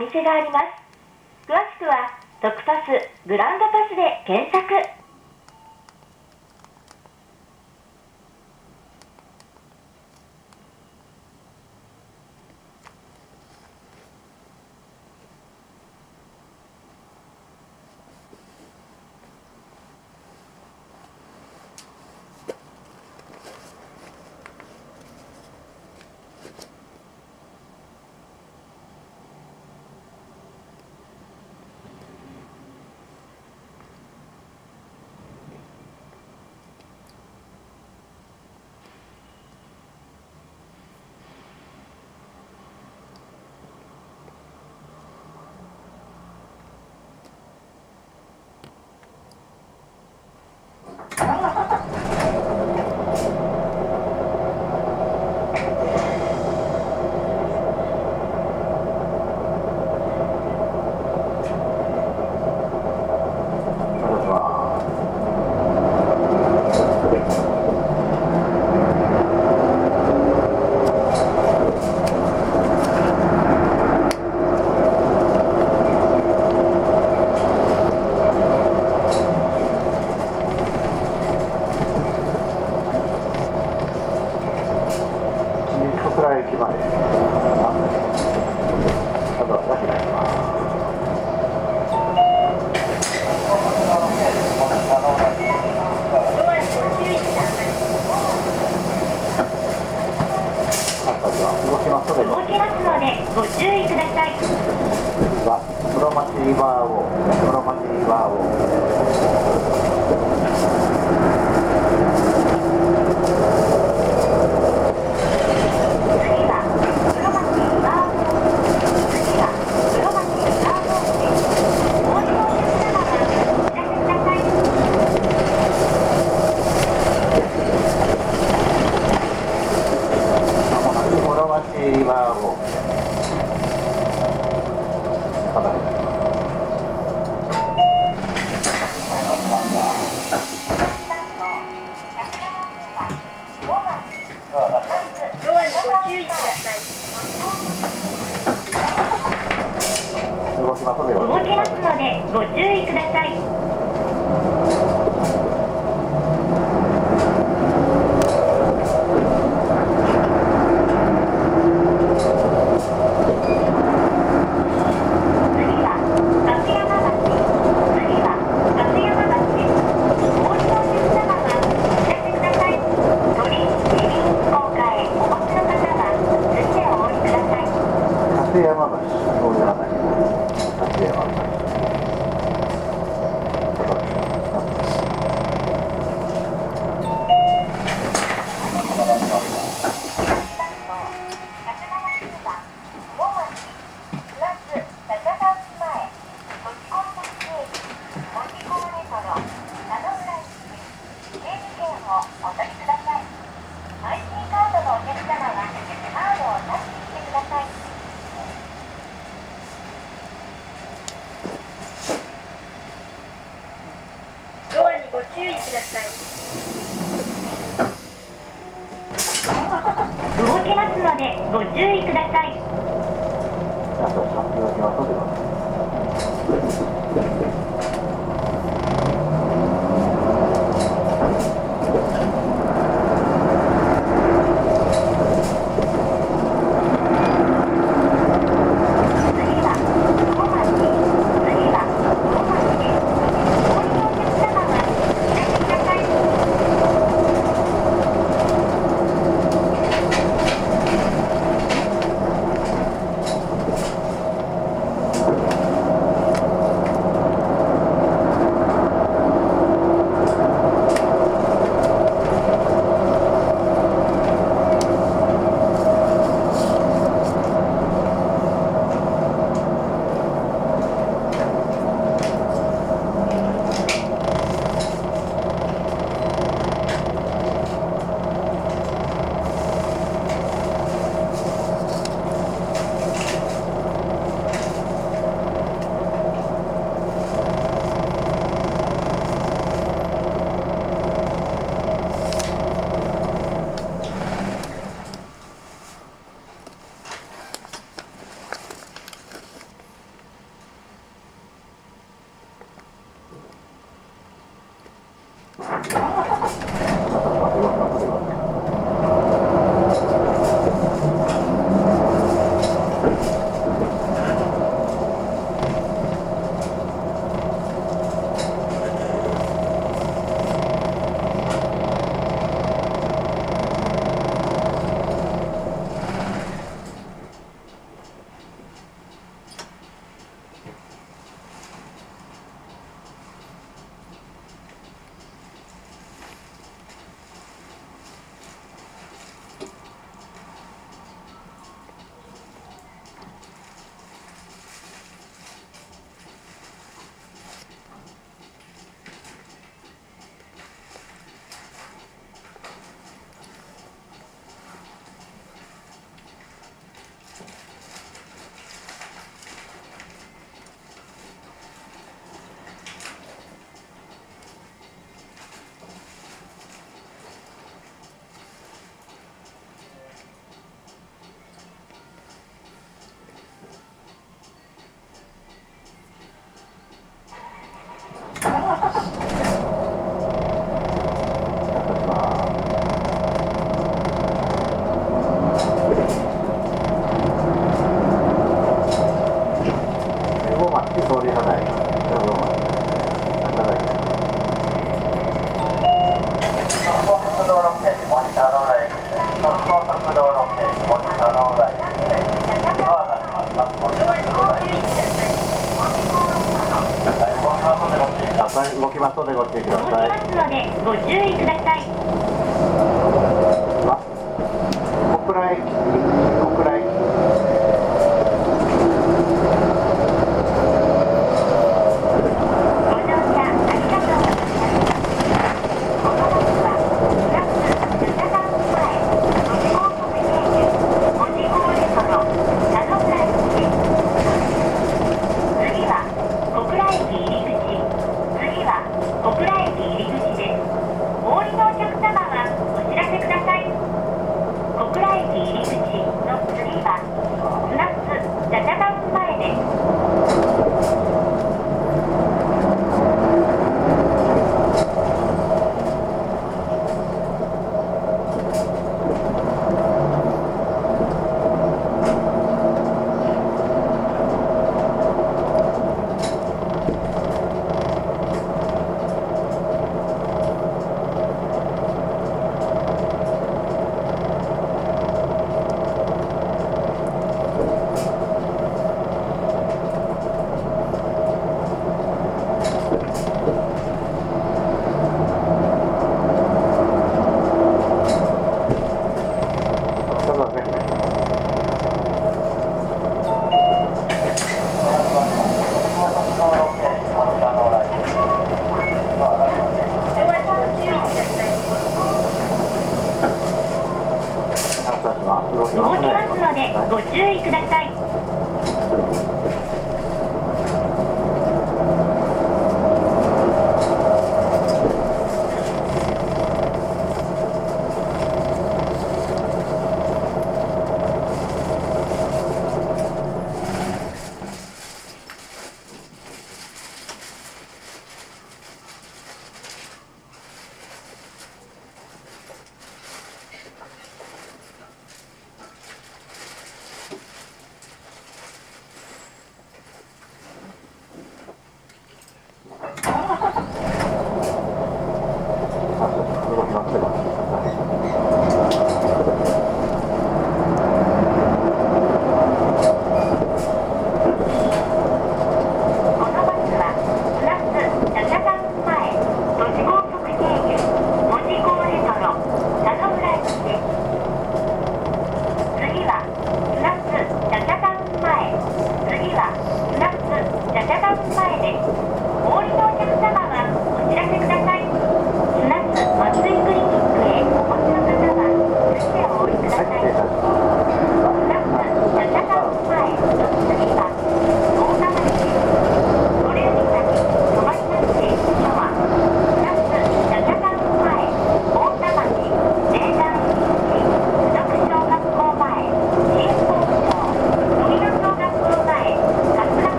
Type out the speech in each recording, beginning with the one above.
お店があります。詳しくは「特クパスグランドパス」で検索動きますのでご注意ください。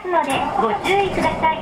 ますのでご注意ください。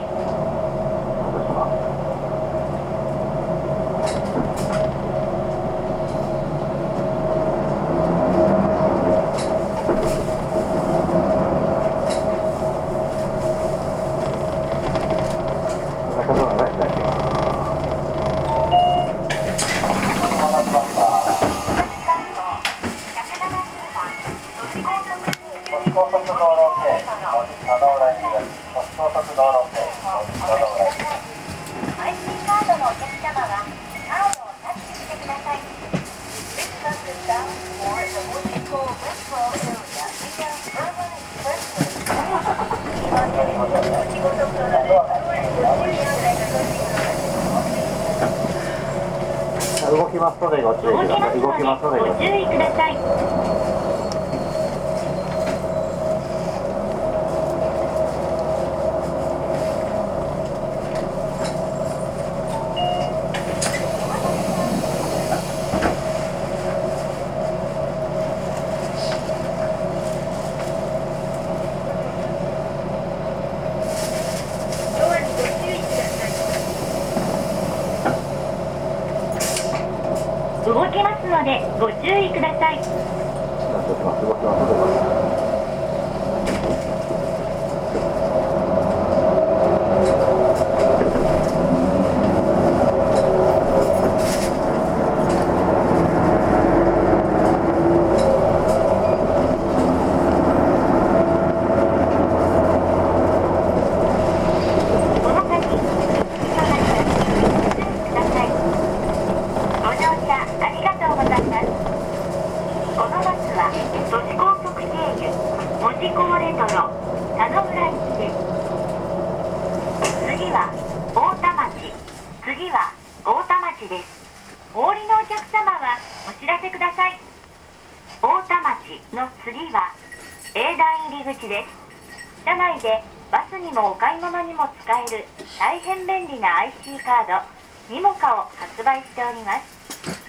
売しております。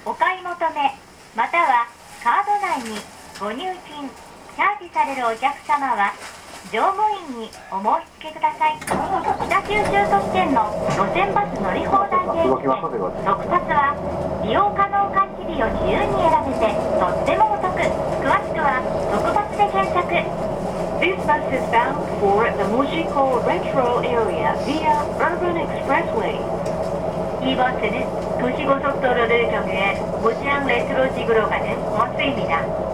お買い求めまたはカード内にご入金チャージされるお客様は乗務員にお申し付けください。北九州都市圏の路線バス乗り放題券で特撮は利用可能貸し日を自由に選べてとってもお得。詳しくは特バスで検索。This bus is bound for the Mojiko Retro area via Urban Expressway. 이 버스는 도시고속도로를 경유한 모지항 레트로지구로 가는 버스입니다.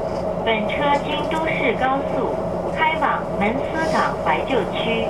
本车经都市高速开往门司港怀旧区。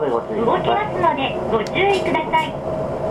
動きますのでご注意ください。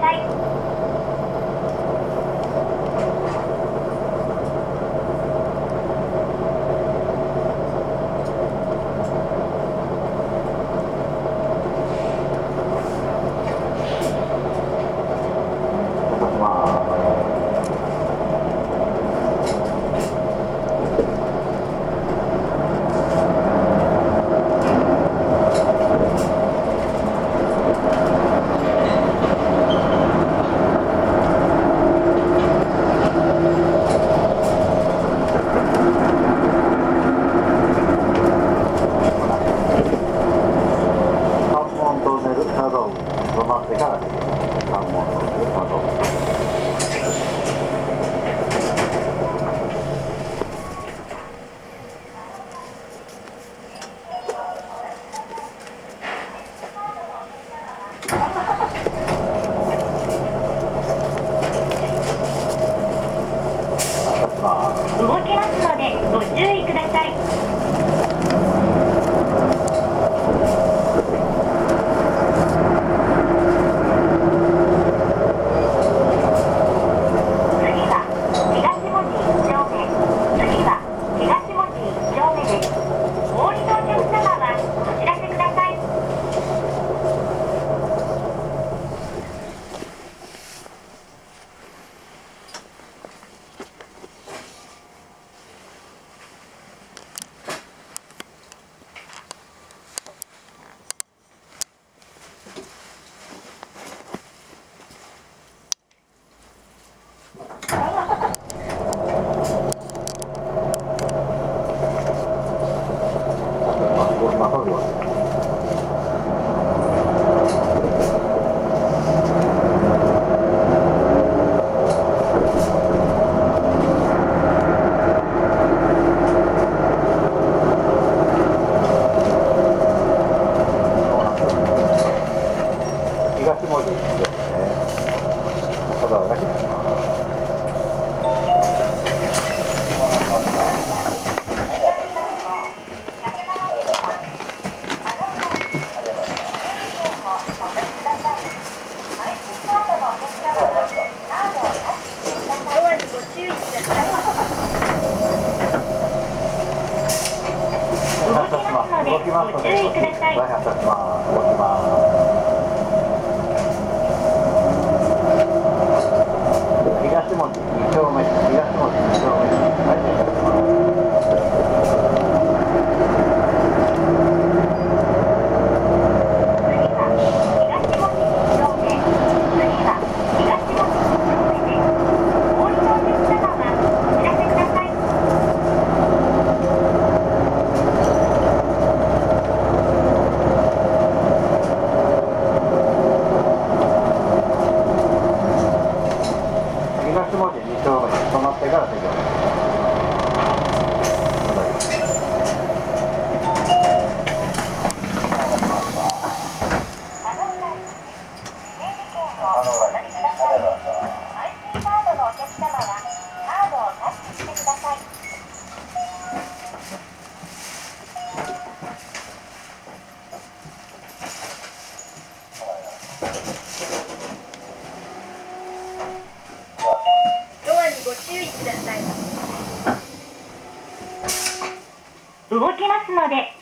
ださい。All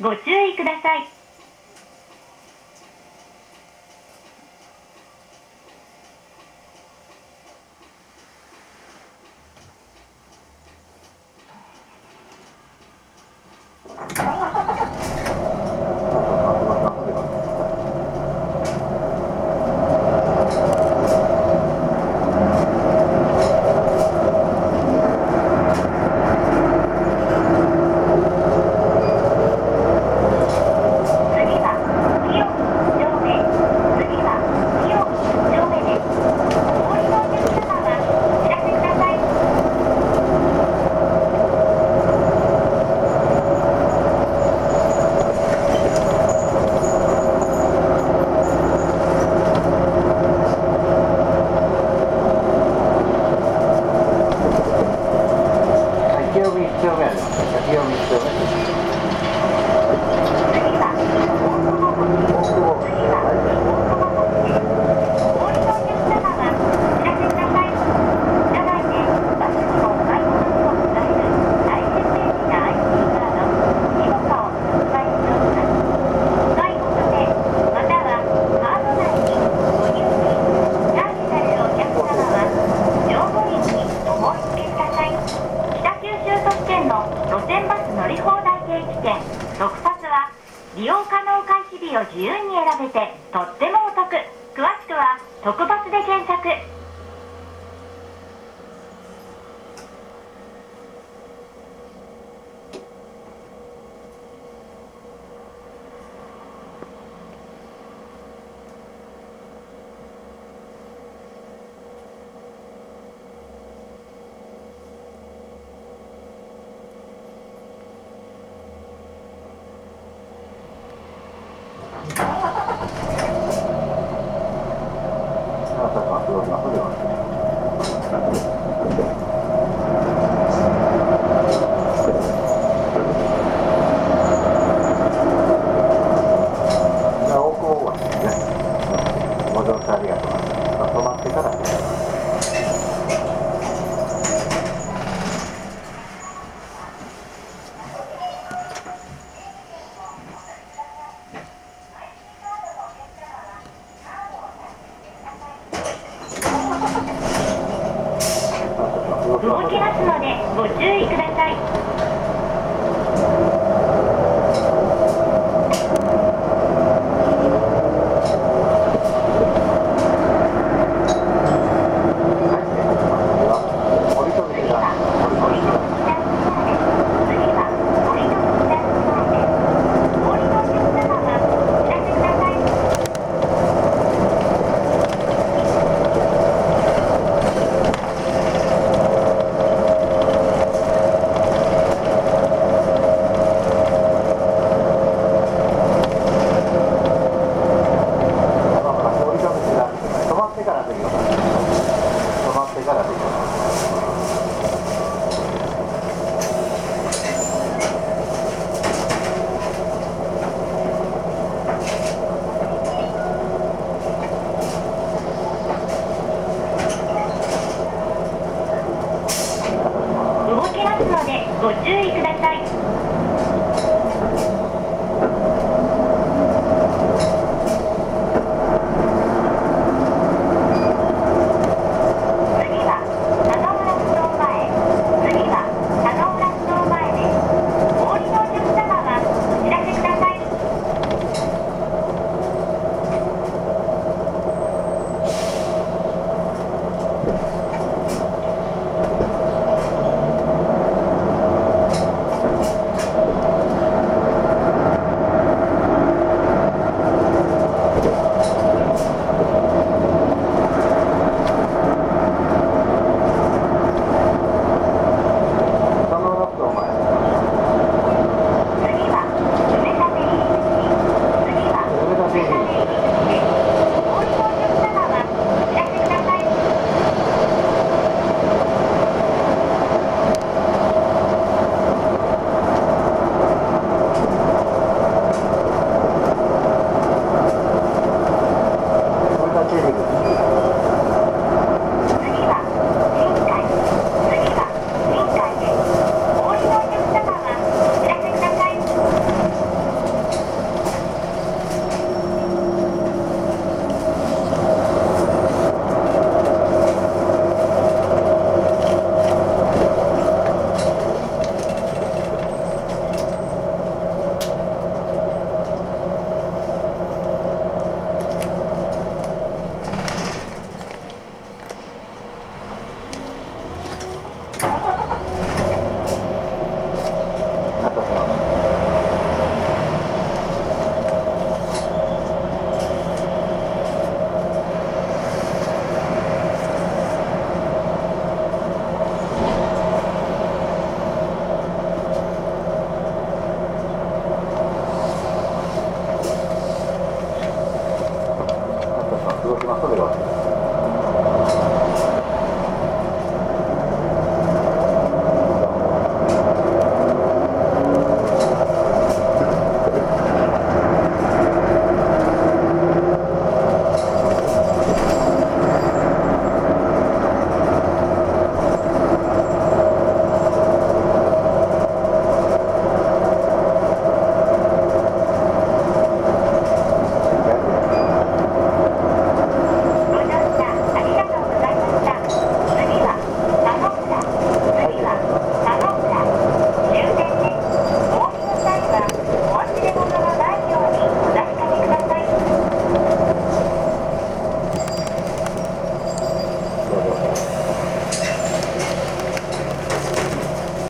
ご注意ください。を自由に選べてとってもお得。詳しくは特バで検索。